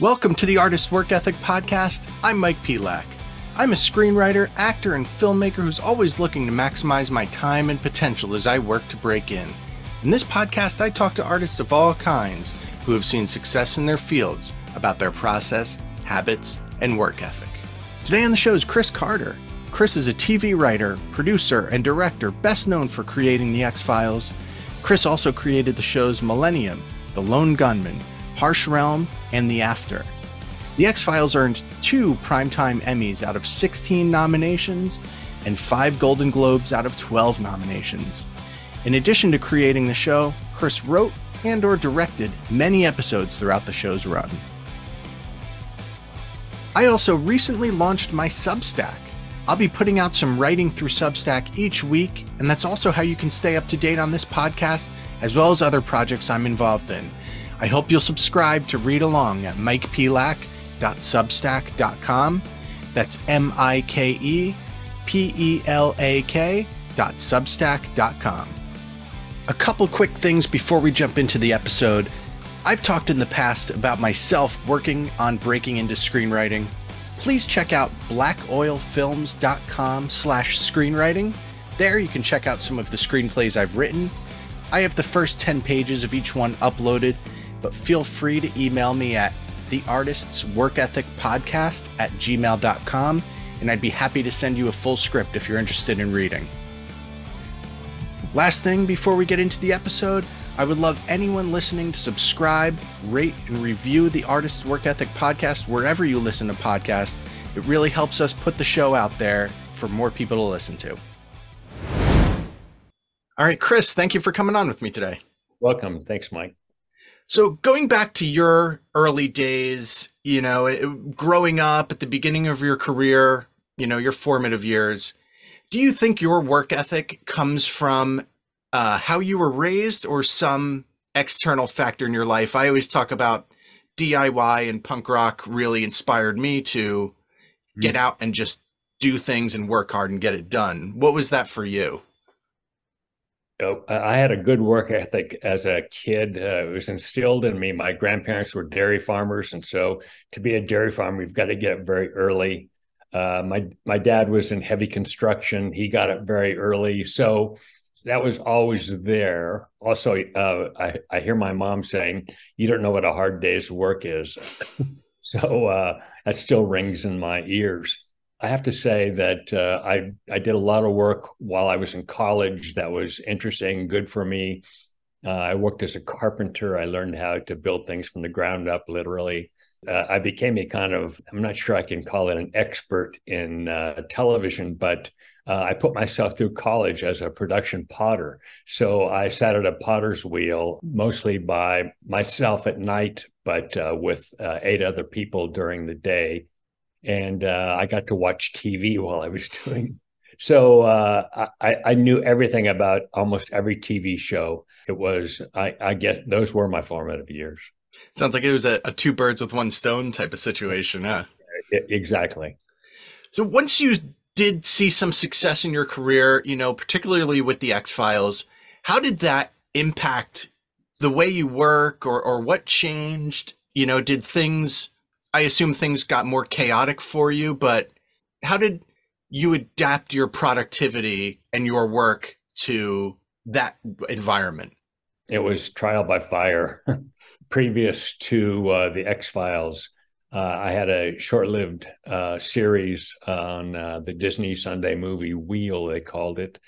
Welcome to the Artist Work Ethic Podcast. I'm Mike Pelak. I'm a screenwriter, actor, and filmmaker who's always looking to maximize my time and potential as I work to break in. In this podcast, I talk to artists of all kinds who have seen success in their fields about their process, habits, and work ethic. Today on the show is Chris Carter. Chris is a TV writer, producer, and director best known for creating The X Files. Chris also created the shows Millennium, The Lone Gunmen, Harsh Realm, and The After. The X Files earned two Primetime Emmys out of 16 nominations and five Golden Globes out of 12 nominations. In addition to creating the show, Chris wrote and or directed many episodes throughout the show's run. I also recently launched my Substack. I'll be putting out some writing through Substack each week, and that's also how you can stay up to date on this podcast as well as other projects I'm involved in. I hope you'll subscribe to read along at mikepelak.substack.com. That's M I K E P E L A K dot. A couple quick things before we jump into the episode. I've talked in the past about myself working on breaking into screenwriting. Please check out blackoilfilms.com slash screenwriting. There you can check out some of the screenplays I've written. I have the first 10 pages of each one uploaded, but feel free to email me at the artist's work ethic podcast at gmail.com and I'd be happy to send you a full script if you're interested in reading. Last thing before we get into the episode, I would love anyone listening to subscribe, rate, and review the Artist's Work Ethic podcast wherever you listen to podcasts. It really helps us put the show out there for more people to listen to. All right, Chris, thank you for coming on with me today. Welcome. Thanks, Mike. So, going back to your early days, you know, it, growing up at the beginning of your career, you know, your formative years, do you think your work ethic comes from uh, how you were raised or some external factor in your life? I always talk about DIY and punk rock really inspired me to get out and just do things and work hard and get it done. What was that for you? Oh, I had a good work ethic as a kid. Uh, it was instilled in me. My grandparents were dairy farmers, and so to be a dairy farmer, you've got to get up very early. Uh, my my dad was in heavy construction. He got up very early, so that was always there. Also, uh, I I hear my mom saying, "You don't know what a hard day's work is," so uh, that still rings in my ears. I have to say that uh, I I did a lot of work while I was in college that was interesting, good for me. Uh, I worked as a carpenter. I learned how to build things from the ground up, literally uh, I became a kind of, I'm not sure I can call it an expert in uh, television, but uh, I put myself through college as a production potter. So I sat at a potter's wheel mostly by myself at night, but uh, with eight other people during the day. And uh, I got to watch TV while I was doing. So I, I knew everything about almost every TV show. It was, I, I guess, those were my formative years. Sounds like it was a, a two birds with one stone type of situation, huh? Exactly. So once you did see some success in your career, you know, particularly with the X Files, how did that impact the way you work or, or what changed? You know, did things, I assume things got more chaotic for you, but how did you adapt your productivity and your work to that environment? It was trial by fire. previous to uh, the X Files, uh, I had a short-lived uh, series on uh, the Disney Sunday movie Wheel. They called it.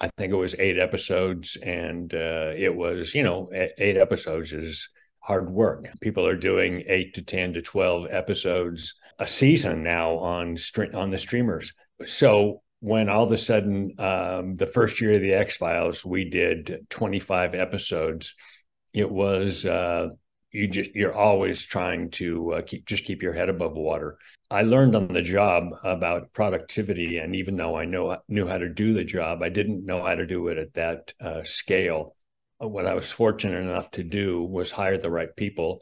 I think it was eight episodes, and uh, it was you know eight episodes is hard work. People are doing eight to ten to twelve episodes a season now on on the streamers. So when all of a sudden um, the first year of the X Files, we did twenty five episodes. It was uh, you just you're always trying to uh, keep just keep your head above water. I learned on the job about productivity, and even though I know knew how to do the job, I didn't know how to do it at that uh, scale. What I was fortunate enough to do was hire the right people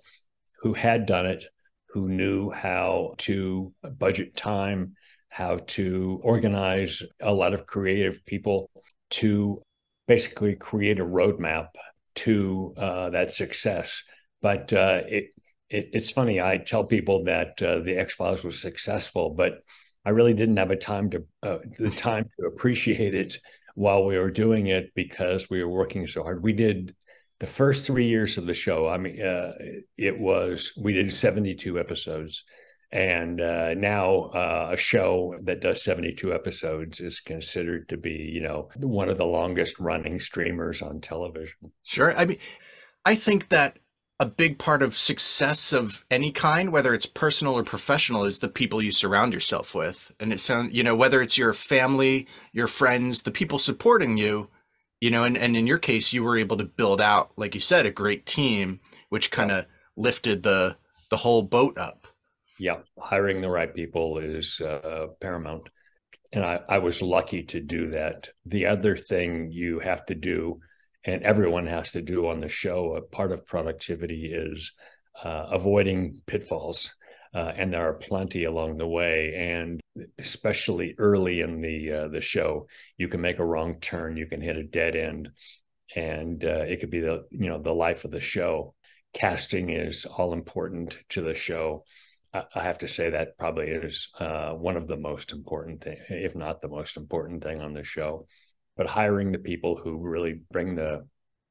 who had done it, who knew how to budget time, how to organize a lot of creative people to basically create a roadmap to uh, that success but uh, it it, it's funny. I tell people that uh, the X Files was successful, but I really didn't have a time to uh, the time to appreciate it while we were doing it because we were working so hard. We did the first three years of the show. I mean, uh, it was we did seventy two episodes, and uh, now uh, a show that does seventy two episodes is considered to be you know one of the longest running streamers on television. Sure, I mean, I think that a big part of success of any kind, whether it's personal or professional, is the people you surround yourself with. And it sounds, you know, whether it's your family, your friends, the people supporting you, you know, and, and in your case, you were able to build out, like you said, a great team, which kind of lifted the the whole boat up. Yeah, hiring the right people is uh, paramount, and I, I was lucky to do that. The other thing you have to do and everyone has to do on the show. A part of productivity is uh, avoiding pitfalls. Uh, and there are plenty along the way, and especially early in the uh, the show, you can make a wrong turn, you can hit a dead end, and uh, it could be the you know the life of the show. Casting is all important to the show. I have to say that probably is uh, one of the most important thing, if not the most important thing on the show but hiring the people who really bring the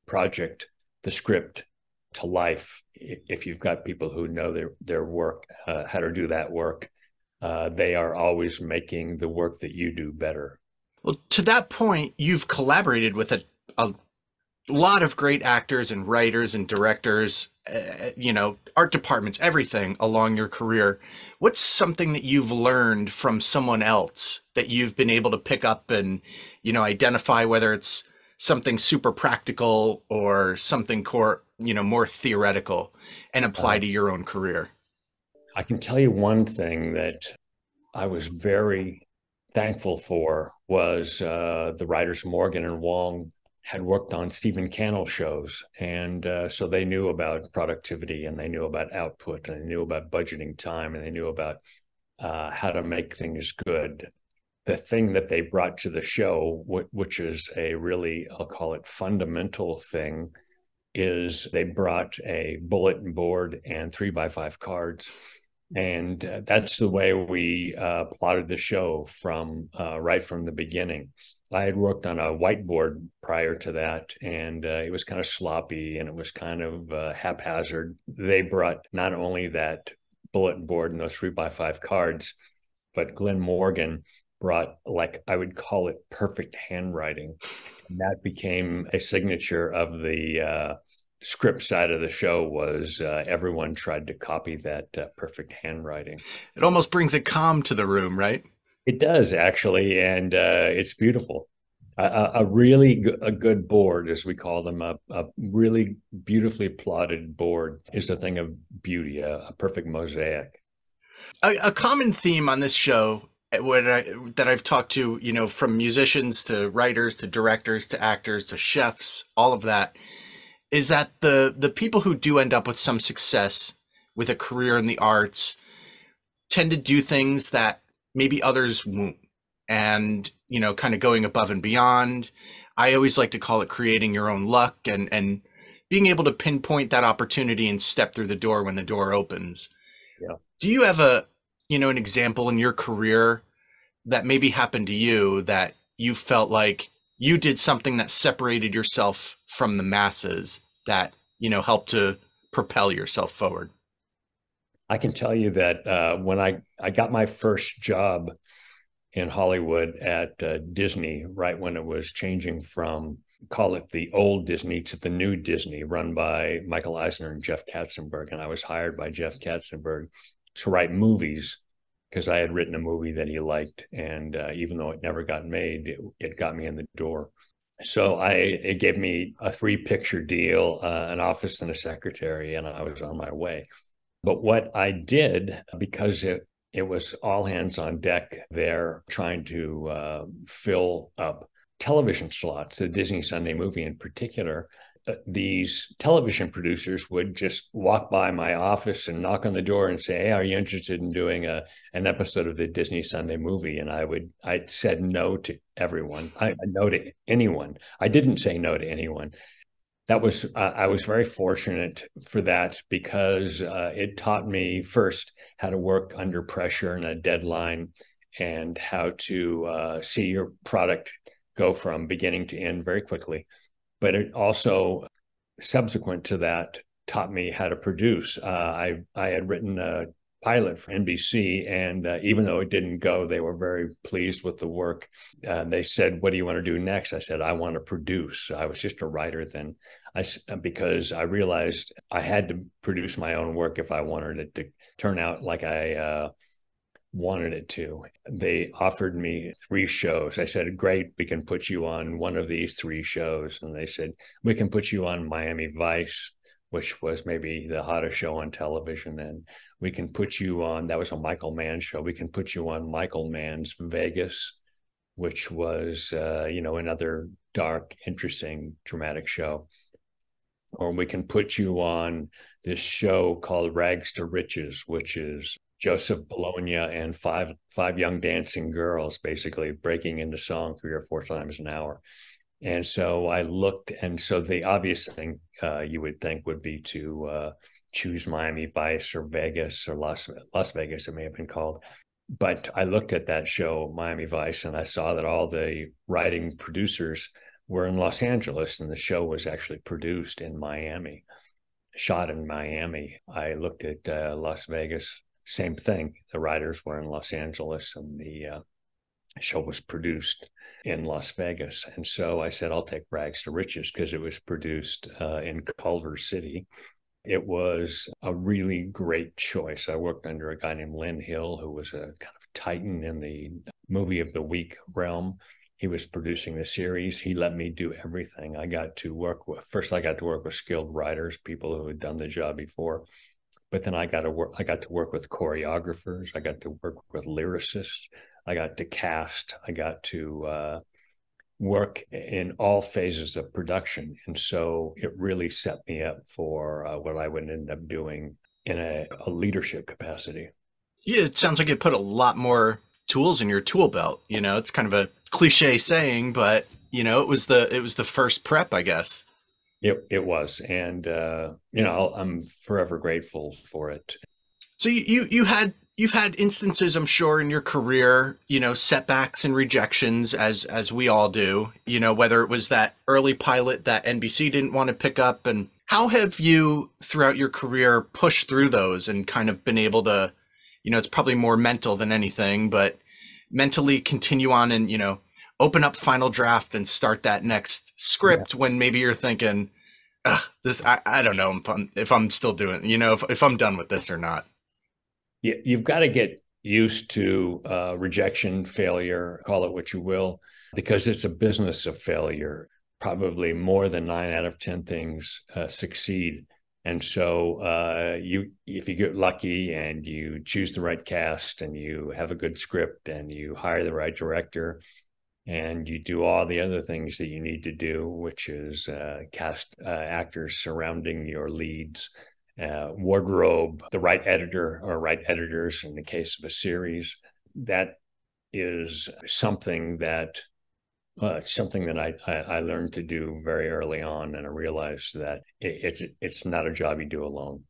project, the script to life. If you've got people who know their their work, uh, how to do that work, uh, they are always making the work that you do better. Well, to that point, you've collaborated with a, a lot of great actors and writers and directors, uh, you know, art departments, everything along your career. What's something that you've learned from someone else that you've been able to pick up and you know identify whether it's something super practical or something core you know more theoretical and apply uh, to your own career i can tell you one thing that i was very thankful for was uh, the writers morgan and wong had worked on Stephen Cannell shows. And uh, so they knew about productivity and they knew about output and they knew about budgeting time and they knew about uh, how to make things good the thing that they brought to the show, which is a really, I'll call it fundamental thing, is they brought a bulletin board and three by five cards. And uh, that's the way we uh, plotted the show from uh, right from the beginning. I had worked on a whiteboard prior to that, and uh, it was kind of sloppy and it was kind of uh, haphazard. They brought not only that bulletin board and those three by five cards, but Glenn Morgan brought like I would call it perfect handwriting. And that became a signature of the uh, script side of the show was uh, everyone tried to copy that uh, perfect handwriting. It almost brings a calm to the room, right? It does actually, and uh, it's beautiful. A, a really g- a good board, as we call them, a, a, really beautifully plotted board is a thing of beauty, a, a perfect mosaic. a common theme on this show what I, that I've talked to, you know, from musicians to writers to directors to actors to chefs, all of that, is that the the people who do end up with some success with a career in the arts tend to do things that maybe others won't, and you know, kind of going above and beyond. I always like to call it creating your own luck and and being able to pinpoint that opportunity and step through the door when the door opens. Yeah. Do you have a you know an example in your career that maybe happened to you that you felt like you did something that separated yourself from the masses that you know helped to propel yourself forward i can tell you that uh, when i i got my first job in hollywood at uh, disney right when it was changing from call it the old disney to the new disney run by michael eisner and jeff katzenberg and i was hired by jeff katzenberg to write movies because I had written a movie that he liked, and uh, even though it never got made, it, it, got me in the door. So I it gave me a three picture deal, uh, an office and a secretary, and I was on my way. But what I did because it it was all hands on deck there, trying to uh, fill up television slots, the Disney Sunday movie in particular. Uh, these television producers would just walk by my office and knock on the door and say, "Hey, are you interested in doing a an episode of the Disney Sunday movie?" And I would I said no to everyone. I no to anyone. I didn't say no to anyone. that was uh, I was very fortunate for that because uh, it taught me first how to work under pressure and a deadline, and how to uh, see your product go from beginning to end very quickly. But it also, subsequent to that, taught me how to produce. Uh, I I had written a pilot for NBC, and uh, even though it didn't go, they were very pleased with the work. Uh, they said, "What do you want to do next?" I said, "I want to produce." I was just a writer then, I because I realized I had to produce my own work if I wanted it to turn out like I uh, wanted it to. They offered me three shows. I said, "Great, we can put you on one of these three shows," and they said, "We can put you on Miami Vice." which was maybe the hottest show on television then. We can put you on, that was a Michael Mann show. We can put you on Michael Mann's Vegas, which was, uh, you know, another dark, interesting, dramatic show. Or we can put you on this show called Rags to Riches, which is Joseph Bologna and five five young dancing girls basically breaking into song three or four times an hour. And so I looked, and so the obvious thing uh, you would think would be to uh, choose Miami Vice or Vegas or Las Las Vegas, it may have been called. But I looked at that show, Miami Vice, and I saw that all the writing producers were in Los Angeles, and the show was actually produced in Miami, shot in Miami. I looked at uh, Las Vegas, same thing. The writers were in Los Angeles, and the uh, show was produced in Las Vegas. And so I said, I'll take Rags to Riches because it was produced uh, in Culver City. It was a really great choice. I worked under a guy named Lynn Hill, who was a kind of titan in the movie of the week realm. He was producing the series. He let me do everything. I got to work with, first, I got to work with skilled writers, people who had done the job before. But then I got to work, I got to work with choreographers. I got to work with lyricists. I got to cast, I got to uh, work in all phases of production. And so it really set me up for uh, what I would end up doing in a, a, leadership capacity. Yeah, it sounds like it put a lot more tools in your tool belt. You know, it's kind of a cliche saying, but you know, it was the it was the first prep, I guess. It it was, and uh, you know, I'm forever grateful for it. So you you, you had you've had instances i'm sure in your career you know setbacks and rejections as as we all do you know whether it was that early pilot that nbc didn't want to pick up and how have you throughout your career pushed through those and kind of been able to you know it's probably more mental than anything but mentally continue on and you know open up final draft and start that next script yeah. when maybe you're thinking this I, I don't know if I'm if I'm still doing you know if, if I'm done with this or not Yeah, you, have got to get used to uh, rejection, failure, call it what you will, because it's a business of failure. Probably more than nine out of 10 things uh, succeed. And so uh, you, if you get lucky and you choose the right cast and you have a good script and you hire the right director and you do all the other things that you need to do, which is uh, cast uh, actors surrounding your leads, uh, wardrobe, the right editor or right editors in the case of a series. That is something that uh, something that I, I, I learned to do very early on, and I realized that it, it's it's not a job you do alone.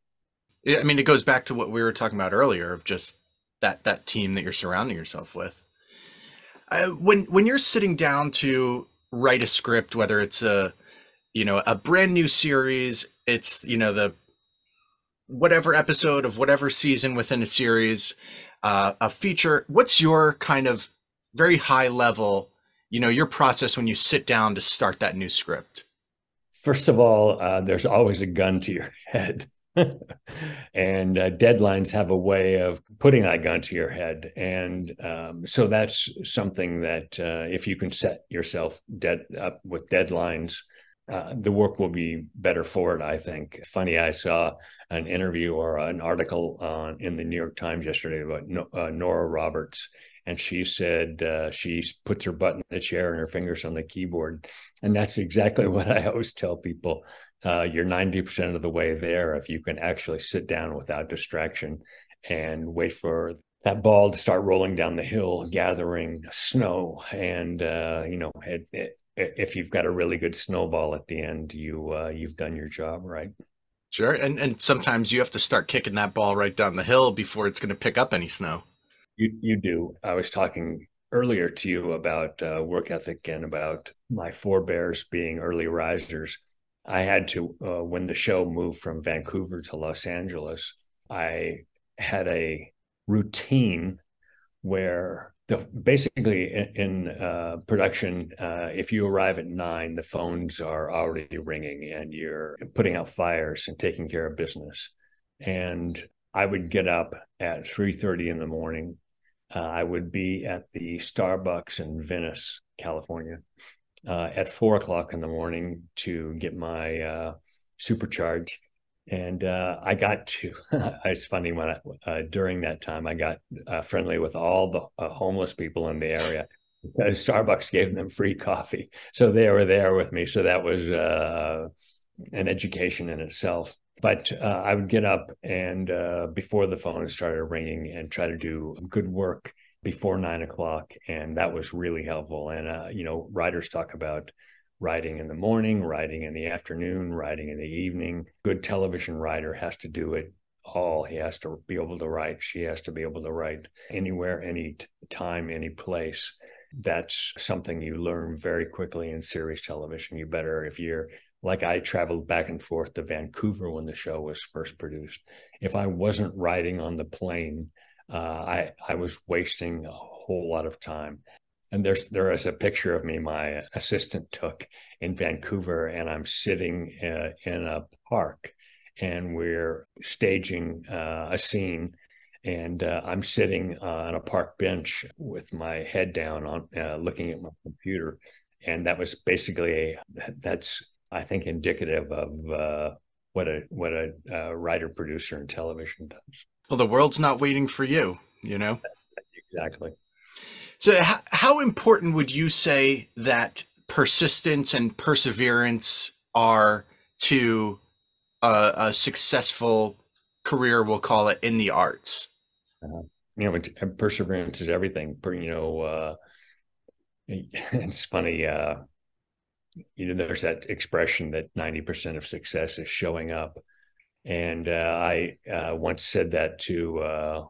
Yeah, I mean, it goes back to what we were talking about earlier of just that that team that you're surrounding yourself with. Uh, when when you're sitting down to write a script, whether it's a you know a brand new series, it's you know the whatever episode of whatever season within a series, uh, a feature. What's your kind of very high level, you know, your process when you sit down to start that new script? First of all, uh, there's always a gun to your head. and uh, deadlines have a way of putting that gun to your head. And um, so that's something that uh, if you can set yourself dead up with deadlines, uh, the work will be better for it, I think. Funny, I saw an interview or an article on, in the New York Times yesterday about no, uh, Nora Roberts, and she said uh, she puts her butt in the chair and her fingers on the keyboard, and that's exactly what I always tell people. Uh, you're 90% of the way there if you can actually sit down without distraction and wait for that ball to start rolling down the hill, gathering snow, and uh, you know, it, it, if you've got a really good snowball at the end, you uh, you've done your job right. Sure, and and sometimes you have to start kicking that ball right down the hill before it's going to pick up any snow. You you do. I was talking earlier to you about uh, work ethic and about my forebears being early risers. I had to uh, when the show moved from Vancouver to Los Angeles. I had a routine where the basically in, in uh, production, uh, if you arrive at nine, the phones are already ringing and you're putting out fires and taking care of business. And I would get up at three thirty in the morning. Uh, I would be at the Starbucks in Venice, California, uh, at four o'clock in the morning to get my uh, supercharge and uh, I got to. it's funny when I, uh, during that time I got uh, friendly with all the homeless people in the area. Starbucks gave them free coffee, so they were there with me. So that was an education in itself. But uh, I would get up and before the phone started ringing and try to do good work before nine o'clock, and that was really helpful. And you know, writers talk about writing in the morning, writing in the afternoon, writing in the evening. Good television writer has to do it all. He has to be able to write. She has to be able to write anywhere, any time, any place. That's something you learn very quickly in series television. You better, if you're like I traveled back and forth to Vancouver when the show was first produced. If I wasn't riding on the plane, uh, I I was wasting a whole lot of time and there's there is a picture of me my assistant took in Vancouver, and I'm sitting uh, in a park, and we're staging uh, a scene, and uh, I'm sitting on a park bench with my head down on uh, looking at my computer, and that was basically a that's I think indicative of uh, what a what a uh, writer producer in television does. Well, the world's not waiting for you, you know. Exactly. So, how, how important would you say that persistence and perseverance are to a, a successful career, we'll call it, in the arts? Uh, you know, perseverance is everything. But you know, uh, it's funny. Uh, you know, there's that expression that 90% of success is showing up. And uh, I uh, once said that to uh,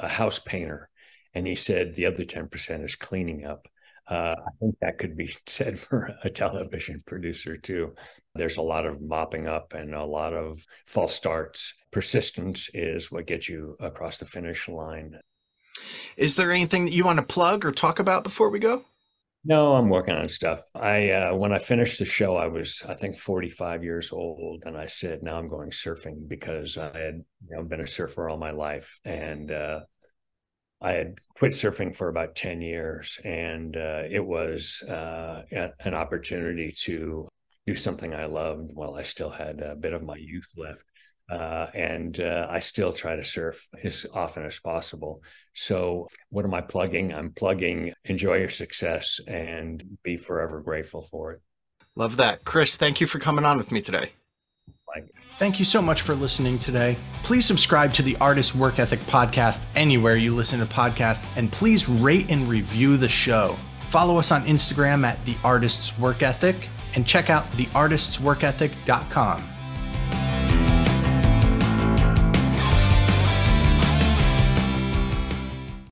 a house painter and he said the other 10% is cleaning up. Uh, I think that could be said for a television producer too. There's a lot of mopping up and a lot of false starts. Persistence is what gets you across the finish line. Is there anything that you want to plug or talk about before we go? No, I'm working on stuff. I uh, when I finished the show, I was I think 45 years old, and I said, "Now I'm going surfing," because I had you know, been a surfer all my life, and uh, I had quit surfing for about 10 years, and uh, it was uh, an opportunity to do something I loved while I still had a bit of my youth left. Uh, and uh, I still try to surf as often as possible. So, what am I plugging? I'm plugging enjoy your success and be forever grateful for it. Love that. Chris, thank you for coming on with me today. Thank you so much for listening today. Please subscribe to the Artist Work Ethic podcast anywhere you listen to podcasts, and please rate and review the show. Follow us on Instagram at The Artist's Work Ethic and check out theartistsworkethic.com.